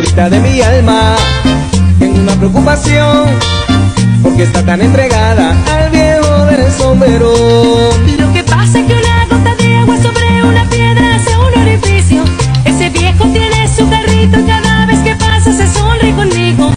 señorita de mi alma. Tengo una preocupación, porque está tan entregada al viejo del sombrero. Lo que pasa es que una gota de agua sobre una piedra hace un orificio. Ese viejo tiene su carrito y cada vez que pasa se sonríe conmigo.